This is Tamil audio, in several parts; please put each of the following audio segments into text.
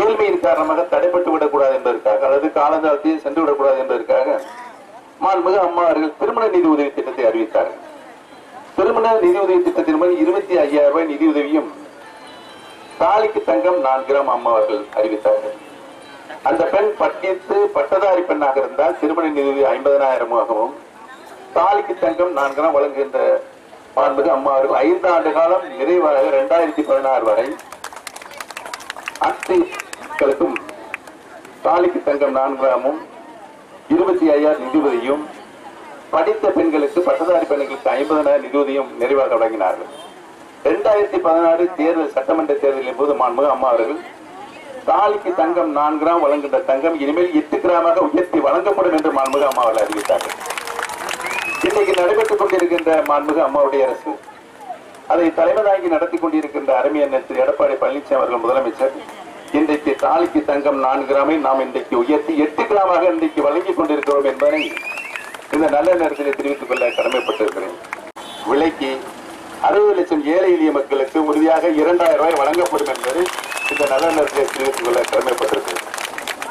ஏழ்மையின் காரணமாக தடைப்பட்டு விடக்கூடாது என்பதற்காக அல்லது காலந்தாழ்த்தியும் சென்று விடக்கூடாது என்பதற்காக மாண்புமிகு அம்மா அவர்கள் திருமண நிதி உதவி திட்டத்தை அறிவித்தார்கள். திருமண நிதி உதவி திட்டத்தின் மூலம் இருபத்தி ஐயாயிரம் ரூபாய் நிதி உதவியும் தாலிக்கு தங்கம் நான்கு கிராம் அம்மா அவர்கள் அறிவித்தார்கள். அந்த பெண் பட்டித்து பட்டதாரி பெண்ணாக இருந்தால் திருமண நிதி ஐம்பதனாயிரமாகவும் தாலிக்கு தங்கம் நான்கு கிராம் வழங்குகின்ற மாண்புமிகு அம்மா அவர்கள் ஐந்து ஆண்டு காலம் நிறைவாக இரண்டாயிரத்தி பதினாறு வரை அனைத்துகளுக்கும் தாலிக்கு தங்கம் நான்கு கிராமும் இருபத்தி ஐயாயிரம் நிதியுதவியும் படித்த பெண்களுக்கு பட்டதாரி பெண்களுக்கு ஐம்பதனாயிரம் நிதியுதவியும் நிறைவாக வழங்கினார்கள். இரண்டாயிரத்தி பதினாறு தேர்தல் சட்டமன்ற தேர்தலின் போது மாண்புமிகு அம்மா அவர்கள் தாலிக்கு தங்கம் நான்கு கிராம் வழங்குகின்ற தங்கம் இனிமேல் எட்டு கிராமாக உயர்த்தி வழங்கப்படும் என்று மாண்புமிகு அம்மா அவர்கள் அறிவித்தார்கள். இன்னைக்கு நடைபெற்றுக் கொண்டிருக்கின்ற மாண்புமிகு அம்மாவுடைய அரசு அதை தலைமை நடத்தி கொண்டிருக்கின்ற அருமையன் திரு எடப்பாடி பழனிசாமி அவர்கள் முதலமைச்சர் இன்றைக்கு தாலிக்கு தங்கம் நான்கு கிராமை நாம் இன்றைக்கு உயர்த்தி எட்டு கிராமாக இன்றைக்கு வழங்கிக் கொண்டிருக்கிறோம் என்பதை இந்த நல்ல நேரத்தில் தெரிவித்துக் கொள்ள கடமைப்பட்டிருக்கிறேன். விலைக்கு அறுபது லட்சம் ஏழை எளிய மக்களுக்கு உறுதியாக இரண்டாயிரம் ரூபாய் வழங்கப்படும் என்பது இந்த நல்ல நேரத்தில் தெரிவித்துக் கொள்ள கடமைப்பட்டிருக்கிறேன்.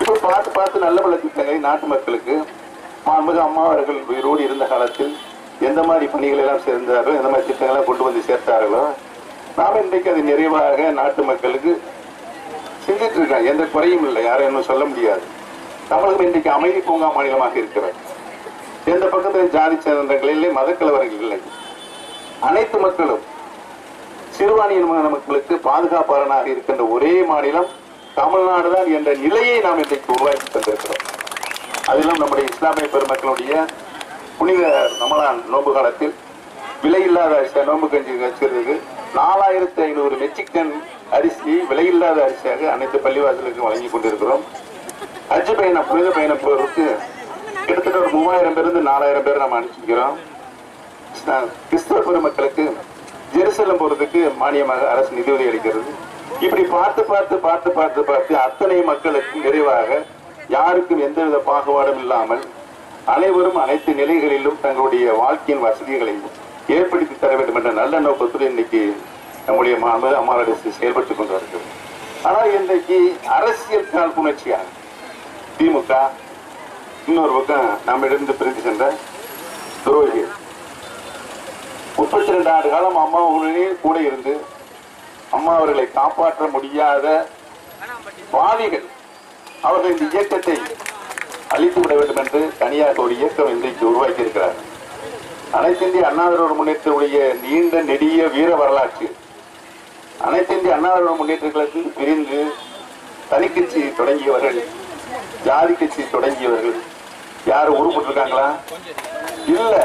இப்போ பார்த்து பார்த்து நல்ல பல திட்டங்களை நாட்டு மக்களுக்கு மாண்புமிகு அம்மா அவர்கள் உயிரோடு இருந்த காலத்தில் எந்த மாதிரி பணிகள் எல்லாம் சேர்ந்தார்களோ எந்த மாதிரி திட்டங்கள்லாம் கொண்டு வந்து சேர்த்தார்களோ நாம் இன்றைக்கு அது நிறைவாக நாட்டு மக்களுக்கு செஞ்சிட்டு இருக்காங்க எந்த குறையும் இல்லை. யாரும் இன்னும் சொல்ல முடியாது. தமிழகம் இன்றைக்கு அமைதி பூங்கா மாநிலமாக இருக்கிறது. எந்த பக்கத்தில் ஜாதி சேர்ந்தவர்கள் இல்லை மதக்கலவர்கள் இல்லை. அனைத்து மக்களும் சிறுபான்மையின மக்களுக்கு பாதுகாப்பாளனாக இருக்கின்ற ஒரே மாநிலம் தமிழ்நாடு தான் என்ற நிலையை நாம் இன்றைக்கு உருவாக்கி தந்திருக்கிறோம். அதிலும் நம்முடைய இஸ்லாமிய பெருமக்களுடைய புனித ரமலான் நோன்பு காலத்தில் விலையில்லாத நோன்பு கஞ்சி வச்சிருக்கு நாலாயிரத்தி ஐநூறு மெட்ரிக் டன் அரிசி விலையில்லாத அரிசியாக அனைத்து பள்ளிவாசலுக்கும் வழங்கி கொண்டிருக்கிறோம். ஹஜ் பயணம் புனித பயணம் போறதுக்கு கிட்டத்தட்ட ஒரு மூவாயிரம் பேருந்து நாலாயிரம் பேர் நம்ம அனுப்பிச்சிக்கிறோம் கிறிஸ்தவ பெருமக்களுக்கு ஜெருசலம் போறதுக்கு மானியமாக அரசு நிதியுதவி அளிக்கிறது. இப்படி பார்த்து பார்த்து பார்த்து பார்த்து பார்த்து அத்தனை மக்களுக்கும் நிறைவாக யாருக்கும் எந்தவித பாகுபாடும் இல்லாமல் அனைவரும் அனைத்து நிலைகளிலும் தங்களுடைய வாழ்க்கையின் வசதிகளை ஏற்படுத்தி தர வேண்டும் என்ற நல்ல நோக்கத்துடன் இன்னைக்கு நம்முடைய மாநில அம்மாள் அரசு செயல்பட்டுக் கொண்டு வருகிறது ஆனால் இன்றைக்கு அரசியல் காழ்ப்புணர்ச்சியாக திமுக இன்னொரு பக்கம் நம்மிடமிருந்து பிரிந்து சென்ற துரோகிகள். முப்பத்தி ரெண்டு ஆண்டு காலம் அம்மாவுடனே கூட இருந்து அம்மா அவர்களை காப்பாற்ற முடியாத பாவிகள். அவர்கள் இந்த இயக்கத்தை அழித்து விட வேண்டும் என்று தனியாக ஒரு இயக்கம் இன்றைக்கு உருவாக்கி இருக்கிறார் அனைத்து இந்திய முன்னேற்றத்துடைய நீண்ட நெடிய வீர வரலாற்று அனைத்திந்திய இந்திய முன்னேற்ற கழகத்தில் பிரிந்து தனிக்கட்சி தொடங்கியவர்கள் ஜாதி கட்சி தொடங்கியவர்கள் யாரும் உருப்பட்டிருக்காங்களா? இல்ல.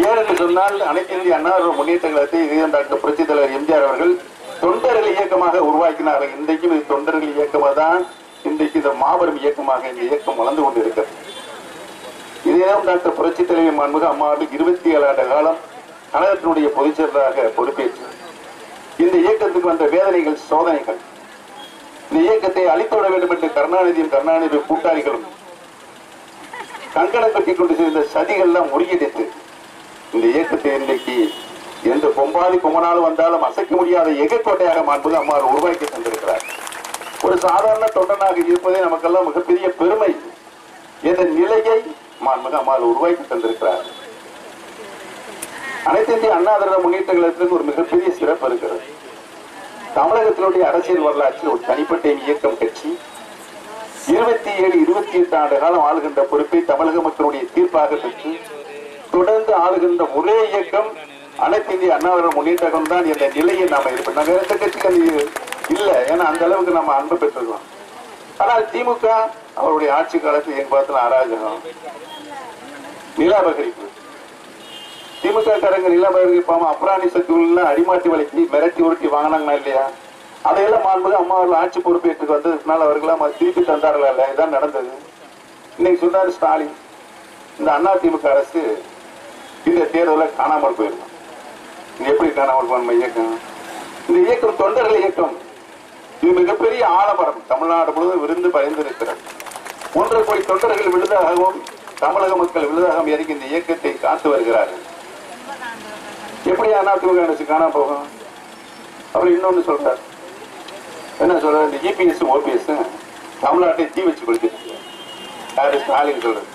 ஏனென்று சொன்னால் அனைத்து இந்திய அண்ணாவிரம் முன்னேற்ற கழகத்தை இதயம் டாக்டர் புரட்சி தலைவர் எம்ஜிஆர் அவர்கள் தொண்டர்கள் இயக்கமாக உருவாக்கினார்கள் இன்றைக்கும் இது தொண்டர்கள் இயக்கமாக தான் இன்றைக்கு இந்த மாபெரும் இயக்கமாக இந்த இயக்கம் வளர்ந்து கொண்டிருக்கிறது. இதேதான் டாக்டர் புரட்சி தலைவி மாண்புக அம்மா இருபத்தி ஏழு ஆண்டு காலம் கழகத்தினுடைய பொதுச் செயலராக இந்த இயக்கத்துக்கு வந்த வேதனைகள் சோதனைகள். இந்த இயக்கத்தை அழித்துவிட வேண்டும் என்று கருணாநிதியும் கருணாநிதி கூட்டாளிகளும் கங்கணம் கட்டிக் கொண்டு சேர்ந்த சதிகள்லாம் முறியடித்து இந்த இயக்கத்தை இன்றைக்கு எந்த பொம்பாதி பொம்மனாலும் வந்தாலும் அசைக்க முடியாத எகக்கோட்டையாக மாண்பது அம்மா உருவாக்கி தந்திருக்கிறார். ஒரு சாதாரண தொண்டனாக இருப்பதே நமக்கெல்லாம் மிகப்பெரிய பெருமை. என்ற நிலையை மாண்புக அம்மா உருவாக்கி தந்திருக்கிறார். அனைத்து இந்திய அண்ணா திராவிட முன்னேற்ற கழகத்திற்கு ஒரு மிகப்பெரிய சிறப்பு இருக்கிறது. தமிழகத்தினுடைய அரசியல் வரலாற்றில் ஒரு தனிப்பட்ட இயக்கம் கட்சி இருபத்தி ஏழு இருபத்தி எட்டு ஆண்டு காலம் ஆளுகின்ற பொறுப்பை தமிழக மக்களுடைய தீர்ப்பாக பெற்று தொடர்ந்து ஆளுகின்ற ஒரே இயக்கம் அனைத்து இந்திய அண்ணா திராவிட தான் என்ற நிலையை நாம இருப்போம் நாங்க எந்த கட்சிக்கு அது ஏன்னா அந்த அளவுக்கு நம்ம அன்பு பெற்றிருக்கோம் ஆனால் திமுக அவருடைய ஆட்சி காலத்தில் எங்க பார்த்தாலும் அராஜகம் நிலாபகரிப்பு திமுக காரங்க நிலாபகரிப்பாம அப்ராணி சக்திகள் அடிமாட்டி வலைக்கு மிரட்டி உருட்டி வாங்கினாங்களா இல்லையா? அதையெல்லாம் மாண்புக அம்மா அவர்கள் ஆட்சி பொறுப்பேற்றுக்கு வந்ததுனால அவர்களாம் திருப்பி தந்தார்கள் இல்ல இதான் நடந்தது. இன்னைக்கு சொன்னாரு ஸ்டாலின் இந்த அண்ணா திமுக அரசு இந்த தேர்தலில் காணாமல் போயிருக்கும் எப்படி காணாமல் போன இயக்கம்? இந்த இயக்கம் தொண்டர்கள் இயக்கம். இது மிகப்பெரிய ஆலமரம். தமிழ்நாடு முழுவதும் விருந்து பயந்திருக்கிறது ஒன்றரை கோடி தொண்டர்கள் விழுதாகவும் தமிழக மக்கள் விழுதாகவும் இறங்கி இந்த இயக்கத்தை காத்து வருகிறார்கள். எப்படி அதிமுக அரசு காணா போகும்? அப்புறம் இன்னொன்னு சொல்றார். என்ன சொல்றது இந்த இபிஎஸ் ஓபிஎஸ் தமிழ்நாட்டை தீ வச்சு கொடுத்துருக்கு யாரு? ஸ்டாலின் சொல்றது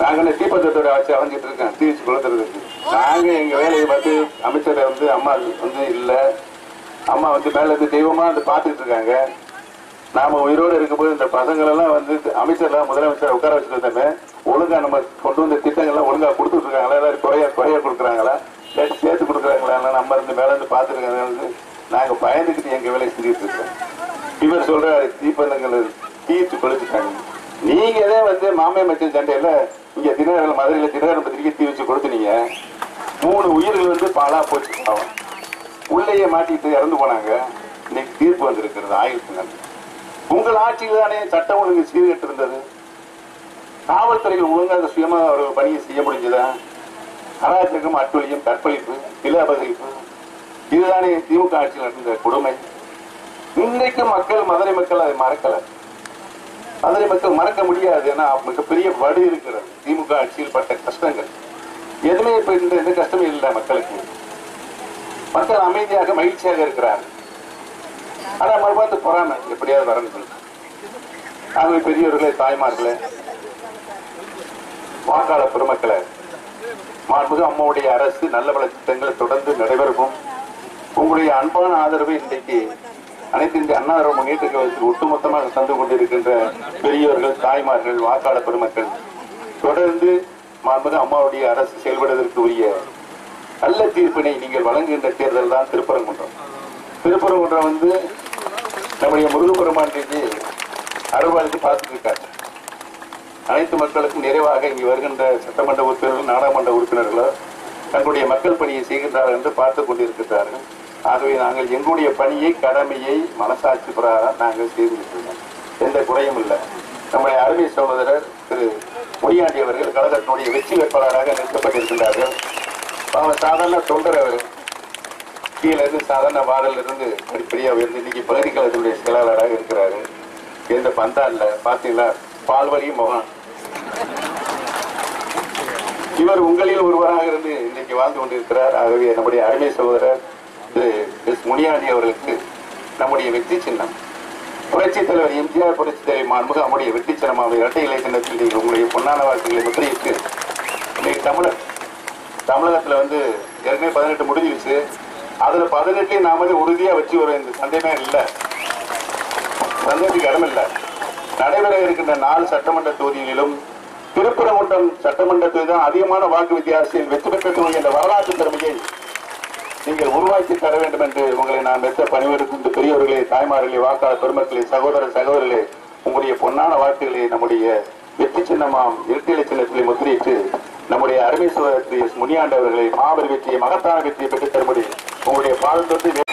நாங்க என்ன தீபத்தோட வச்சு அலைஞ்சிட்டு இருக்கேன் தீ வச்சு கொடுத்துறதுக்கு நாங்க எங்க வேலையை பார்த்து அமைச்சரை வந்து அம்மா வந்து இல்லை. அம்மா வந்து மேல இருந்து தெய்வமா வந்து பார்த்துட்டு இருக்காங்க. நாம உயிரோடு இருக்கும்போது இந்த பசங்களெல்லாம் வந்து அமைச்சர்லாம் முதலமைச்சர் உட்கார வச்சுருந்தாங்க ஒழுங்கா நம்ம கொண்டு வந்த திட்டங்கள்லாம் ஒழுங்கா கொடுத்துட்டு இருக்காங்களா எல்லாரும் குறையா குறைய கொடுக்குறாங்களா? சேர்த்து சேர்த்து கொடுக்குறாங்களா? நம்ம இருந்து மேல இருந்து பாத்துருக்காங்க நாங்க பயந்துக்கிட்டு எங்க வேலையை செஞ்சுட்டு இருக்கோம் இவர் சொல்றாரு தீப்பந்தங்கள் தீர்த்து கொடுத்துட்டாங்க நீங்க தான் வந்து மாமே மச்சன் சண்டையில இங்க தினகரன் மதுரையில தினகரன் பத்திரிக்கை தீ வச்சு கொடுத்துனீங்க மூணு உயிர்கள் வந்து பாலா போச்சு உள்ளேயே மாட்டிட்டு இறந்து போனாங்க. இன்னைக்கு தீர்ப்பு வந்திருக்கிறது ஆயிரத்தி நன்றி. உங்கள் ஆட்சியில் தானே சட்டம் ஒழுங்கு சீர்கட்டு இருந்தது காவல்துறையில் ஒழுங்காக சுயமாக ஒரு பணியை செய்ய முடிஞ்சதா? அராஜகம் அட்டொழியம் கற்பழிப்பு நில அபகரிப்பு. இதுதானே திமுக ஆட்சியில் நடந்த கொடுமை. இன்றைக்கு மக்கள் மதுரை மக்கள் அதை மறக்கல. மதுரை மக்கள் மறக்க முடியாது ஏன்னா மிகப்பெரிய வடு இருக்கிறது திமுக ஆட்சியில் பட்ட கஷ்டங்கள். எதுவுமே இப்ப இந்த எந்த கஷ்டமும் இல்லை மக்களுக்கு. மக்கள் அமைதியாக மகிழ்ச்சியாக இருக்கிறார். ஆனா மறுபாத்து பொறாமை எப்படியாவது வரணும் அவங்க பெரியவர்களே தாய்மார்களே வாக்காள பெருமக்களை மாண்புமிகு அம்மாவுடைய அரசு நல்ல பல திட்டங்களை தொடர்ந்து நடைபெறும் உங்களுடைய அன்பான ஆதரவை இன்றைக்கு அனைத்து இந்திய அண்ணா முன்னேற்ற கழகத்தில் ஒட்டுமொத்தமாக தந்து கொண்டிருக்கின்ற பெரியவர்கள் தாய்மார்கள் வாக்காள பெருமக்கள் தொடர்ந்து மாண்புமிகு அம்மாவுடைய அரசு செயல்படுவதற்கு உரிய நல்ல தீர்ப்பினை நீங்கள் வழங்குகின்ற தேர்தல் தான் திருப்பரங்குன்றம். திருப்பரங்குன்றம் வந்து நம்முடைய முருகப்பெருமான்றைக்கு அறுவாளுக்கு பார்த்துட்டு இருக்காரு. அனைத்து மக்களுக்கும் நிறைவாக இங்கு வருகின்ற சட்டமன்ற உறுப்பினர்கள் நாடாளுமன்ற உறுப்பினர்களோ தங்களுடைய மக்கள் பணியை செய்கின்றார்கள் என்று பார்த்துக் கொண்டிருக்கிறார்கள் ஆகவே நாங்கள் எங்களுடைய பணியை கடமையை மனசாட்சி பிரகாரம் நாங்கள் செய்து விட்டுள்ளோம். எந்த குறையும் இல்லை. நம்முடைய அருமை சகோதரர் திரு முனியாண்டி அவர்கள் கழகத்தினுடைய வெற்றி வேட்பாளராக நிறுத்தப்பட்டிருக்கின்றார்கள். அவர் சாதாரண தொண்டர் அவர். கீழே இருந்து சாதாரண வார்டில் இருந்து உயர்ந்து இன்னைக்கு பகுதி கழகத்தினுடைய செயலாளராக இருக்கிறாரு. எந்த பந்தா இல்லை பார்த்தீங்களா பால்வழியும் முகம் இவர் உங்களில் ஒருவராக இருந்து இன்னைக்கு வாழ்ந்து கொண்டிருக்கிறார். ஆகவே நம்முடைய அருமை சகோதரர் திரு எஸ் முனியாண்டி அவர்களுக்கு நம்முடைய வெற்றி சின்னம். புரட்சித் தலைவர் எம்ஜிஆர் புரட்சித் தலைவர் மாண்புக நம்முடைய வெற்றி சின்னமாக இரட்டை இலை சின்னத்தில் நீங்கள் உங்களுடைய பொன்னான வாக்குகளை முத்திரையிட்டு இன்னைக்கு தமிழர் தமிழகத்துல வந்து ஏற்கனவே பதினெட்டு முடிஞ்சிருச்சு. அதுல பதினெட்டுலயும் நாம வந்து உறுதியா வச்சு வரும் இந்த சந்தேகமே இல்லை. சந்தேகத்துக்கு இடமில்லை. நடைபெற இருக்கின்ற நாலு சட்டமன்ற தொகுதிகளிலும் திருப்பரங்குன்றம் சட்டமன்றத்தில் தான் அதிகமான வாக்கு வித்தியாசத்தில் வெற்றி பெற்ற தொகுதி என்ற வரலாற்று திறமையை நீங்கள் உருவாக்கி தர வேண்டும் என்று உங்களை நான் மெத்த பணிவெடுக்கும் பெரியவர்களே தாய்மார்களே வாக்காளர் பெருமக்களே சகோதர சகோதரர்களே உங்களுடைய பொன்னான வாழ்க்கைகளை நம்முடைய வெற்றி சின்னமாம் இரட்டிலை சின்னத்திலே முத்திரையிட்டு நம்முடைய அருமை முனியாண்டவர்களை திரு மாபெரும் வெற்றியை மகத்தான வெற்றியை பெற்றுத் தரும்படி உங்களுடைய பாதத்தொட்டு